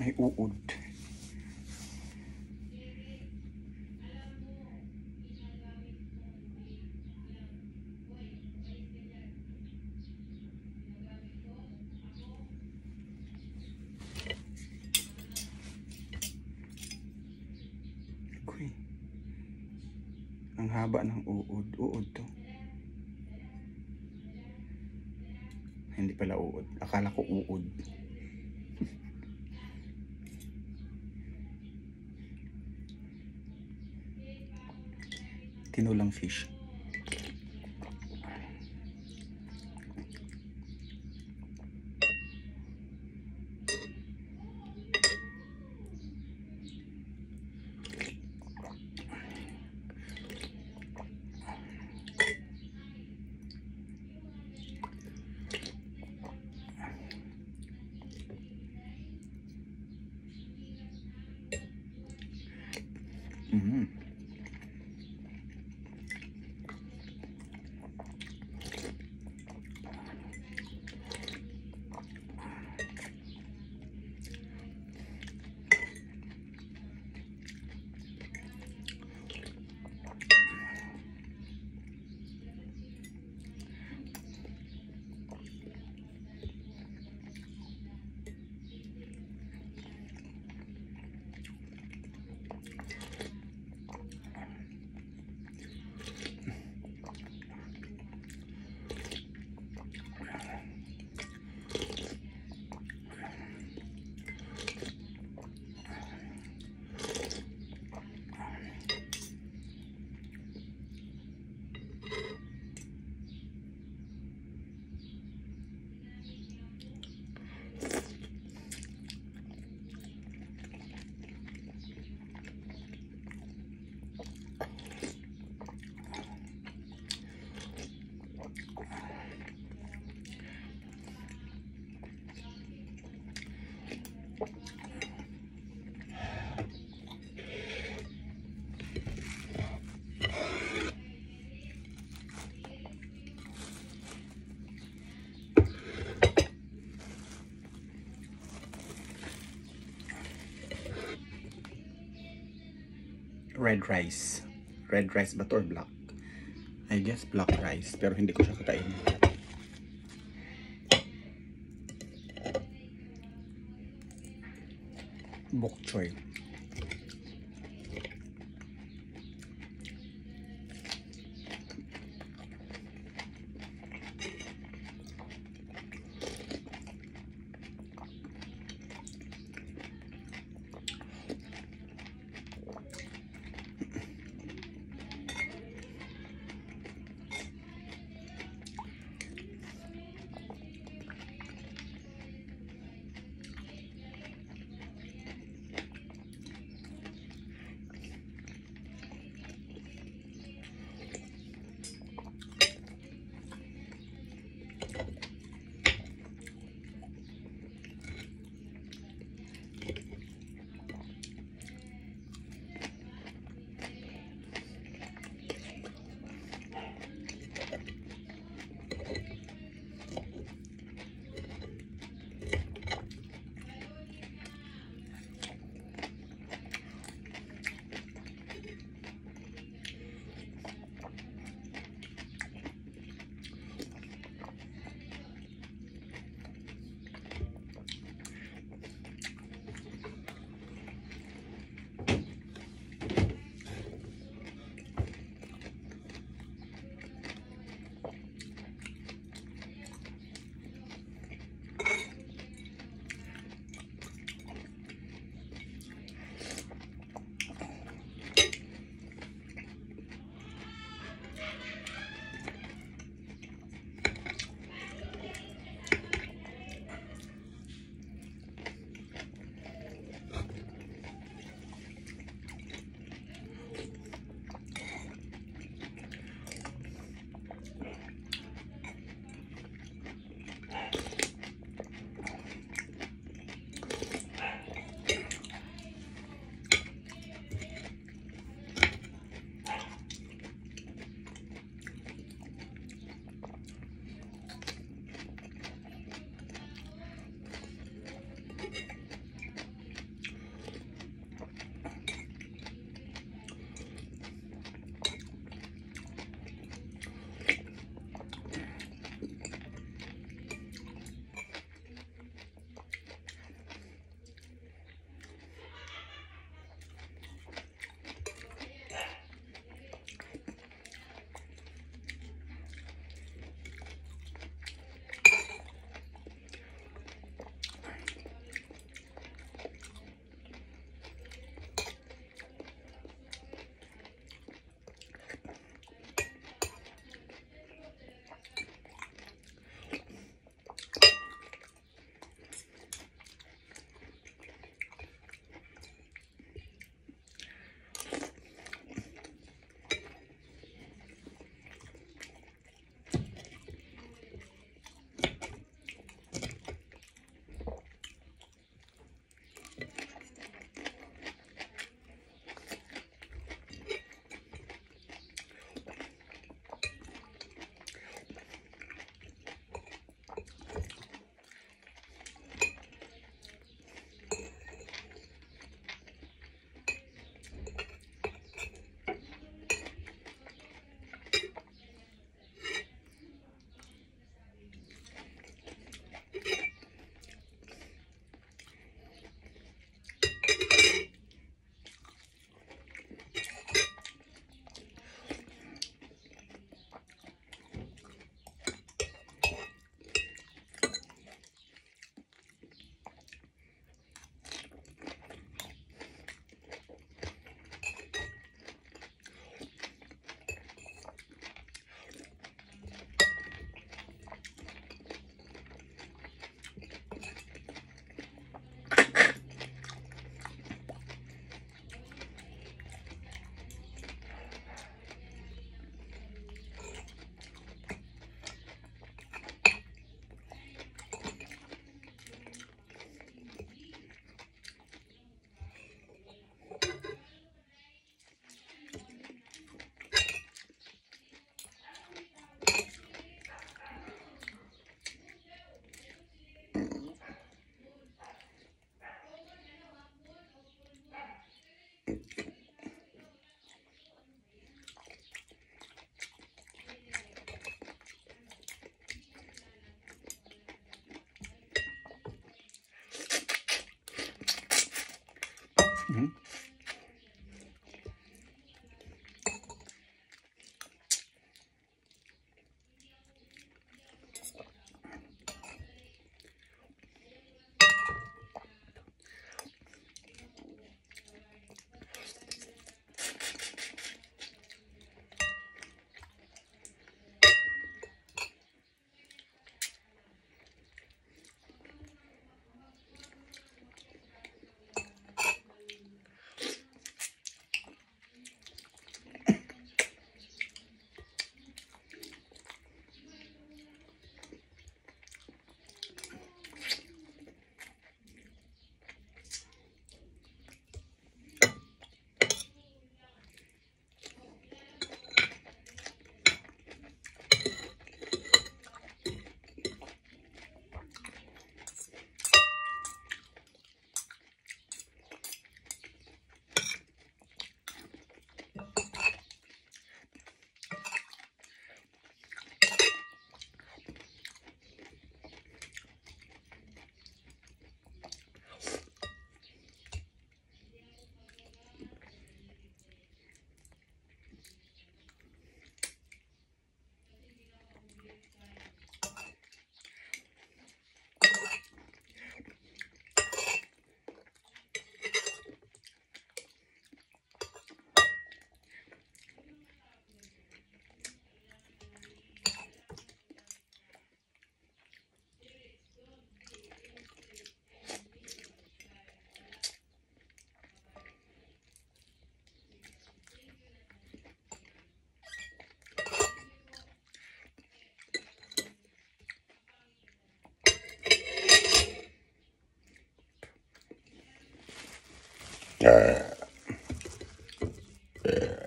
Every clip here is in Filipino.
May uod. Uy. Ang haba ng uod. Uod to. Hindi pala uod. Akala ko uod. Tinulang fish. Red rice. Red rice ba to or black? I guess black rice. Pero hindi ko siya kakainin. Bok choy.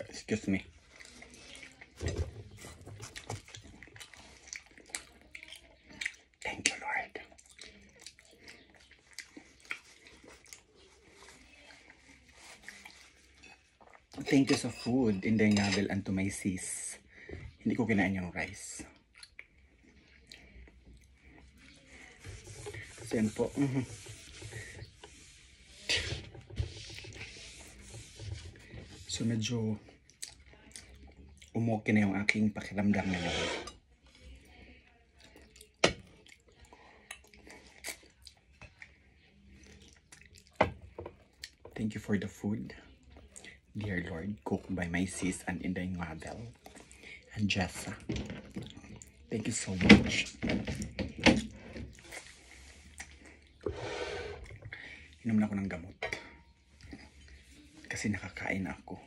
Excuse me. Thank you, Lord. Thank you sa food in the novel and to my sis. Hindi ko kinain yung rice. Yan po. Mhm. So medyo umuki na yung aking pakiramdam ngayon. Thank you for the food, dear Lord, cooked by my sis and Inday Mabel and Jessa. Thank you so much. Inom na ako ng gamot. Kasi nakakain na ako.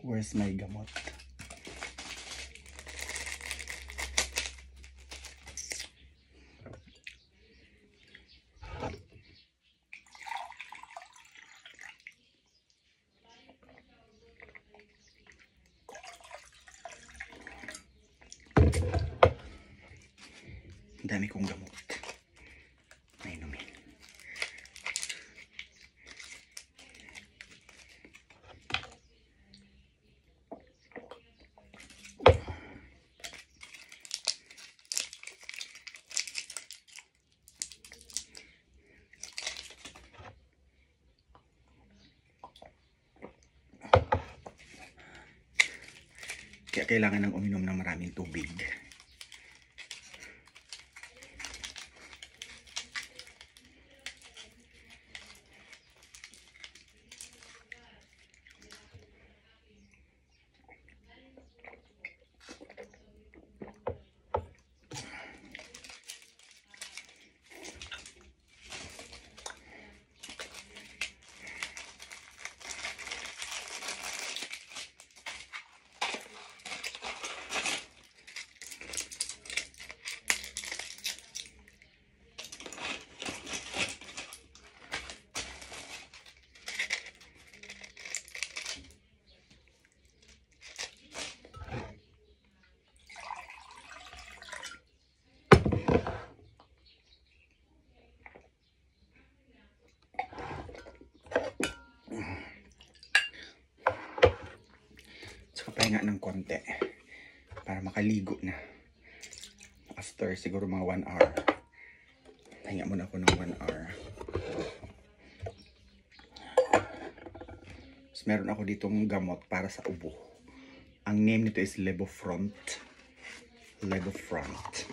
Where's my gamot? Ang dami kong gamot. Na inumin. Kaya kailangan ng uminom ng maraming tubig. Tsaka pahinga ng konti para makaligo na. After siguro mga 1 hour. Pahinga muna ako ng 1 hour. Tapos meron ako ditong gamot para sa ubo. Ang name nito is Lebofront. Lebofront.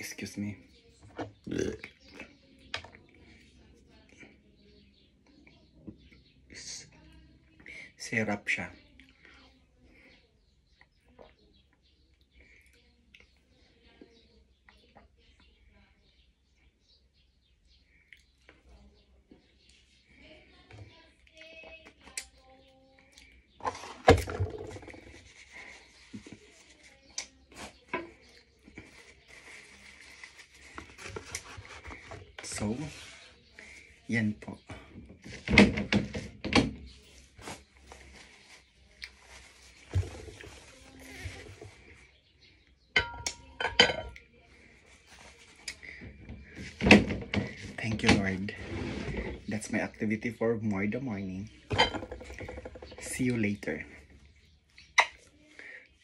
Excuse me. Syrup siya. So, yan po. Lord. That's my activity for more the morning. See you later.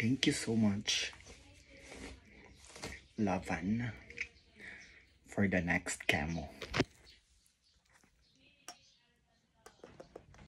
Thank you so much, Lavan, for the next camo.